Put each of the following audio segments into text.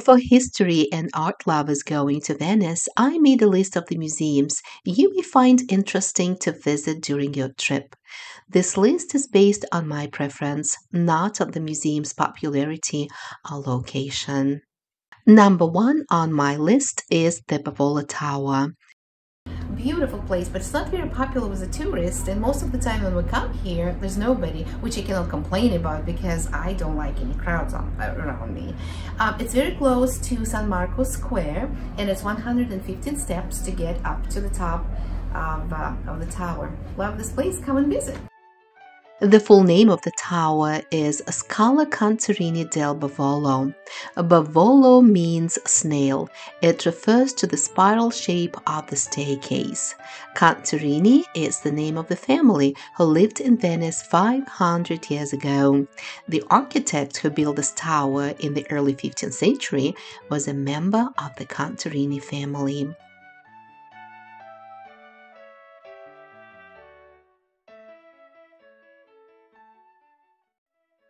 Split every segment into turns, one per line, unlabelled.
For history and art lovers going to Venice, I made a list of the museums you may find interesting to visit during your trip. This list is based on my preference, not on the museum's popularity or location. Number one on my list is the Bovolo Tower
beautiful place, but it's not very popular with the tourists. And most of the time when we come here, there's nobody, which I cannot complain about because I don't like any crowds on, around me. Um, it's very close to San Marco Square, and it's 115 steps to get up to the top of, uh, of the tower. Love this place. Come and visit.
The full name of the tower is Scala Contarini del Bovolo. Bovolo means snail. It refers to the spiral shape of the staircase. Contarini is the name of the family who lived in Venice 500 years ago. The architect who built this tower in the early 15th century was a member of the Contarini family.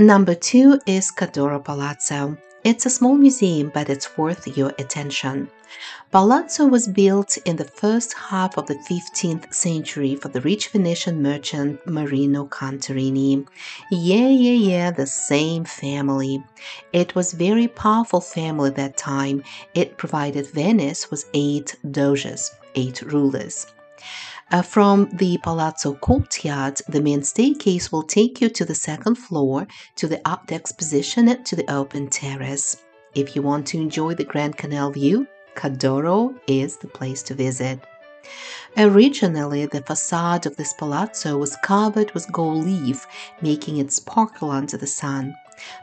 Number two is Ca' d'Oro Palazzo. It's a small museum, but it's worth your attention. Palazzo was built in the first half of the 15th century for the rich Venetian merchant Marino Contarini. Yeah, yeah, yeah, the same family. It was very powerful family at that time. It provided Venice with eight doges, eight rulers. Uh, from the Palazzo courtyard, the main staircase will take you to the second floor, to the art exposition, and to the open terrace. If you want to enjoy the Grand Canal view, Ca' d'Oro is the place to visit. Originally, the facade of this palazzo was covered with gold leaf, making it sparkle under the sun.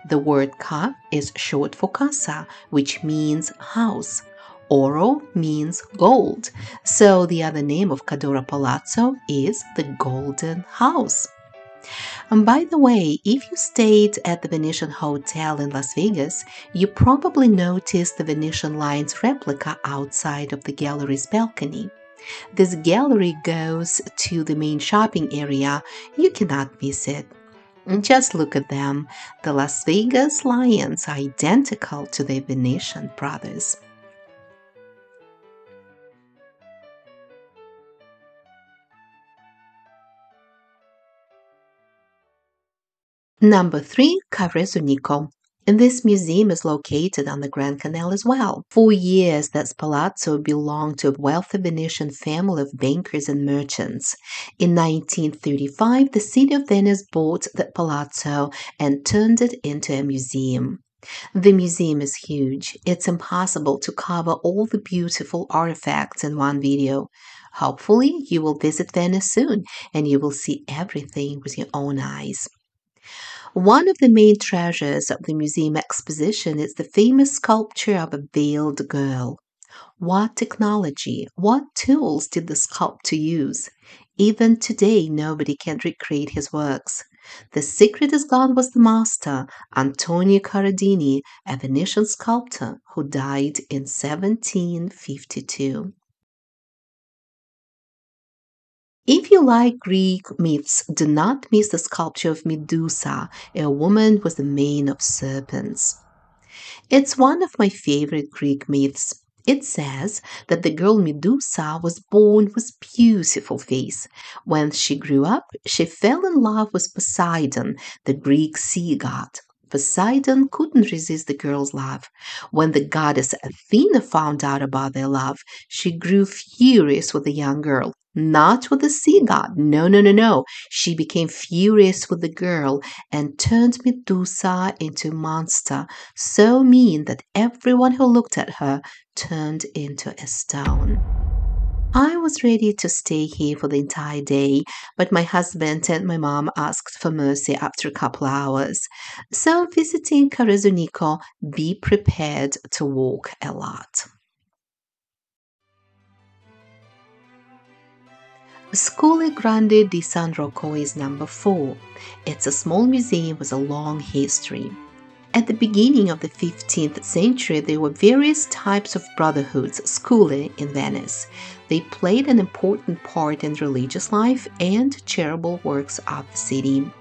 The word ca is short for casa, which means house. Oro means gold, so the other name of Ca' d'Oro Palazzo is the Golden House. And by the way, if you stayed at the Venetian Hotel in Las Vegas, you probably noticed the Venetian Lions replica outside of the gallery's balcony. This gallery goes to the main shopping area. You cannot miss it. Just look at them. The Las Vegas Lions are identical to the Venetian brothers. Number 3. Ca' Rezzonico. And this museum is located on the Grand Canal as well. For years, that palazzo belonged to a wealthy Venetian family of bankers and merchants. In 1935, the city of Venice bought that palazzo and turned it into a museum. The museum is huge. It's impossible to cover all the beautiful artifacts in one video. Hopefully, you will visit Venice soon and you will see everything with your own eyes. One of the main treasures of the museum exposition is the famous sculpture of a veiled girl. What technology, what tools did the sculptor use? Even today, nobody can recreate his works. The secret is gone was the master, Antonio Corradini, a Venetian sculptor who died in 1752. If you like Greek myths, do not miss the sculpture of Medusa, a woman with the mane of serpents. It's one of my favorite Greek myths. It says that the girl Medusa was born with beautiful face. When she grew up, she fell in love with Poseidon, the Greek sea god. Poseidon couldn't resist the girl's love. When the goddess Athena found out about their love, she grew furious with the young girl not with the sea god. No, no, no, no. She became furious with the girl and turned Medusa into a monster, so mean that everyone who looked at her turned into a stone. I was ready to stay here for the entire day, but my husband and my mom asked for mercy after a couple hours. So, visiting Ca' Rezzonico, be prepared to walk a lot. Scuole Grande di San Rocco is number 4. It's a small museum with a long history. At the beginning of the 15th century, there were various types of brotherhoods, scuole, in Venice. They played an important part in religious life and charitable works of the city.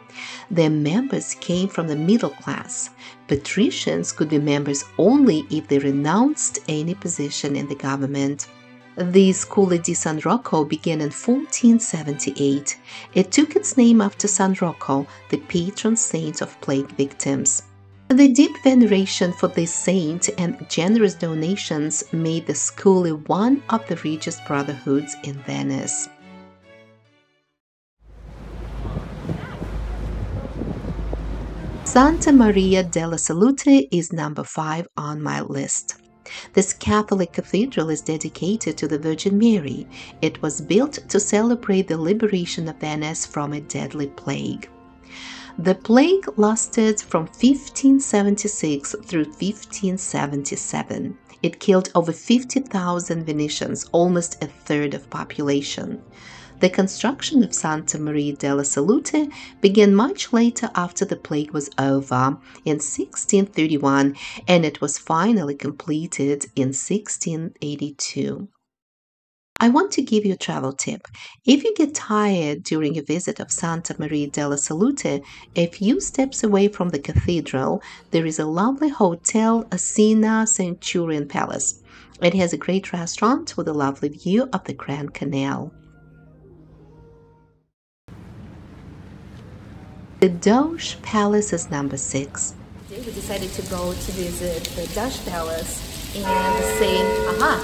Their members came from the middle class. Patricians could be members only if they renounced any position in the government. The Scuola di San Rocco began in 1478. It took its name after San Rocco, the patron saint of plague victims. The deep veneration for this saint and generous donations made the Sculi one of the richest brotherhoods in Venice. Santa Maria della Salute is number 5 on my list. This Catholic cathedral is dedicated to the Virgin Mary. It was built to celebrate the liberation of Venice from a deadly plague. The plague lasted from 1576 through 1577. It killed over 50,000 Venetians, almost a third of population. The construction of Santa Maria della Salute began much later after the plague was over in 1631 and it was finally completed in 1682. I want to give you a travel tip. If you get tired during a visit of Santa Maria della Salute, a few steps away from the cathedral, there is a lovely hotel, Asina Centurion Palace. It has a great restaurant with a lovely view of the Grand Canal. The Doge Palace is number six.
We decided to go to visit the Doge Palace and the Saint, aha,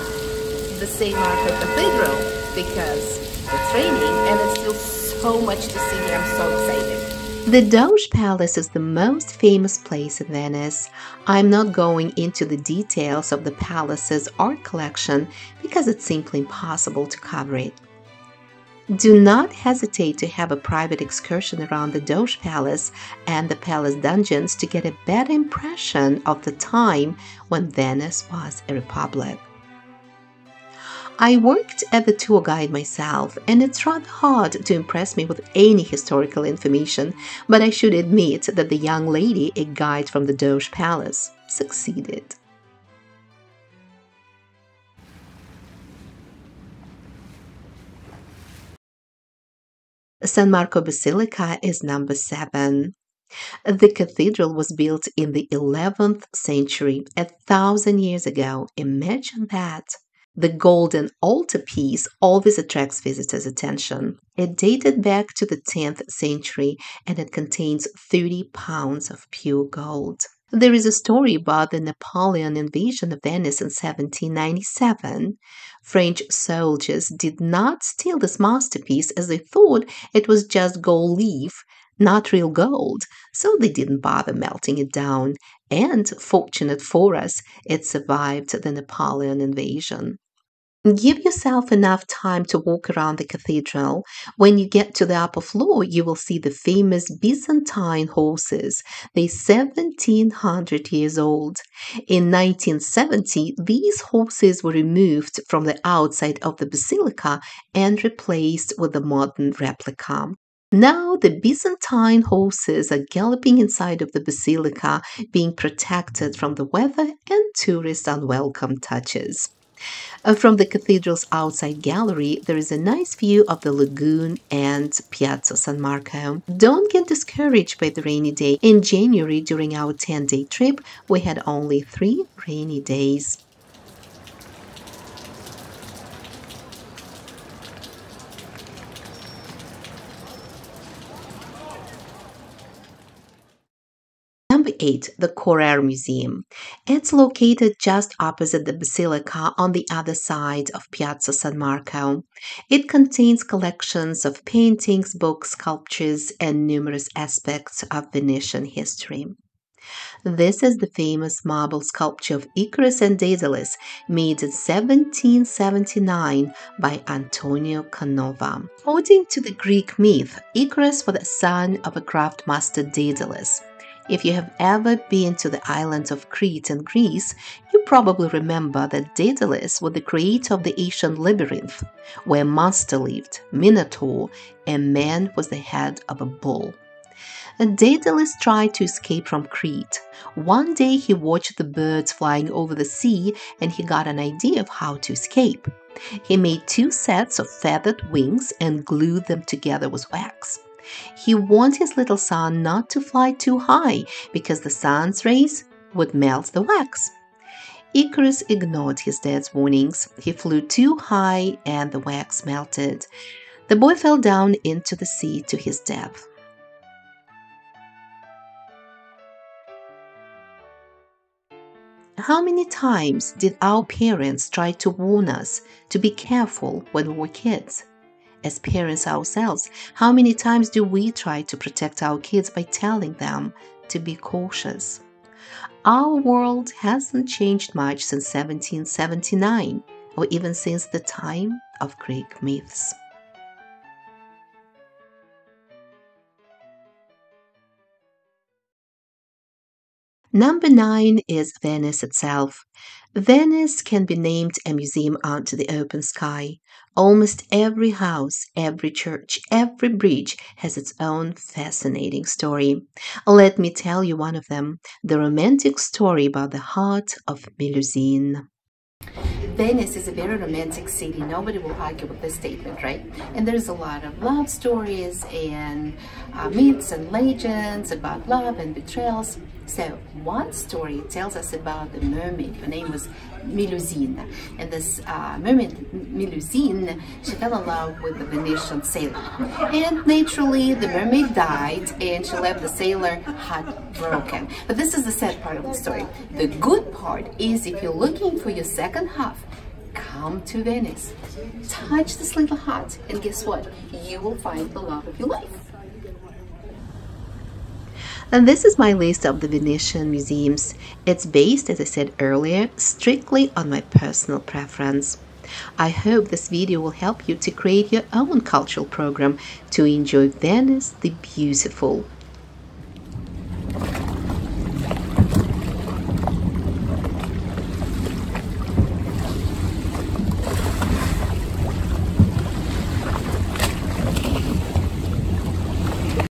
the Saint Marco Cathedral because it's raining and it's still so much to see. I'm so excited.
The Doge Palace is the most famous place in Venice. I'm not going into the details of the palace's art collection because it's simply impossible to cover it. Do not hesitate to have a private excursion around the Doge Palace and the palace dungeons to get a better impression of the time when Venice was a republic. I worked as a tour guide myself, and it's rather hard to impress me with any historical information, but I should admit that the young lady, a guide from the Doge Palace, succeeded. San Marco Basilica is number seven. The cathedral was built in the 11th century, a thousand years ago. Imagine that. The golden altarpiece always attracts visitors' attention. It dated back to the 10th century and it contains 30 pounds of pure gold. There is a story about the Napoleon invasion of Venice in 1797. French soldiers did not steal this masterpiece as they thought it was just gold leaf, not real gold, so they didn't bother melting it down. And, fortunate for us, it survived the Napoleon invasion. Give yourself enough time to walk around the cathedral. When you get to the upper floor, you will see the famous Byzantine horses. They're 1700 years old. In 1970, these horses were removed from the outside of the basilica and replaced with a modern replica. Now the Byzantine horses are galloping inside of the basilica, being protected from the weather and tourist unwelcome touches. Uh, from the cathedral's outside gallery, there is a nice view of the lagoon and Piazza San Marco. Don't get discouraged by the rainy day. In January, during our 10 day trip, we had only three rainy days. 8. The Correr Museum. It's located just opposite the Basilica on the other side of Piazza San Marco. It contains collections of paintings, books, sculptures, and numerous aspects of Venetian history. This is the famous marble sculpture of Icarus and Daedalus, made in 1779 by Antonio Canova. According to the Greek myth, Icarus was the son of a craft master Daedalus. If you have ever been to the islands of Crete and Greece, you probably remember that Daedalus was the creator of the ancient labyrinth, where monster lived, Minotaur, and man was the head of a bull. Daedalus tried to escape from Crete. One day he watched the birds flying over the sea and he got an idea of how to escape. He made two sets of feathered wings and glued them together with wax. He warned his little son not to fly too high because the sun's rays would melt the wax. Icarus ignored his dad's warnings. He flew too high and the wax melted. The boy fell down into the sea to his death. How many times did our parents try to warn us to be careful when we were kids? As parents ourselves, how many times do we try to protect our kids by telling them to be cautious? Our world hasn't changed much since 1779 or even since the time of Greek myths. Number nine is Venice itself. Venice can be named a museum under the open sky. Almost every house, every church, every bridge has its own fascinating story. Let me tell you one of them the romantic story about the heart of Melusine.
Venice is a very romantic city. Nobody will argue with this statement, right? And there's a lot of love stories and uh, myths and legends about love and betrayals. So one story tells us about the mermaid. Her name was Melusine. And this uh, mermaid, Melusine, she fell in love with the Venetian sailor. And naturally, the mermaid died and she left the sailor heartbroken. But this is the sad part of the story. The good part is if you're looking for your second half, come to Venice. Touch this little heart and guess what? You will find the love of your life.
And this is my list of the Venetian museums. It's based, as I said earlier, strictly on my personal preference. I hope this video will help you to create your own cultural program to enjoy Venice the beautiful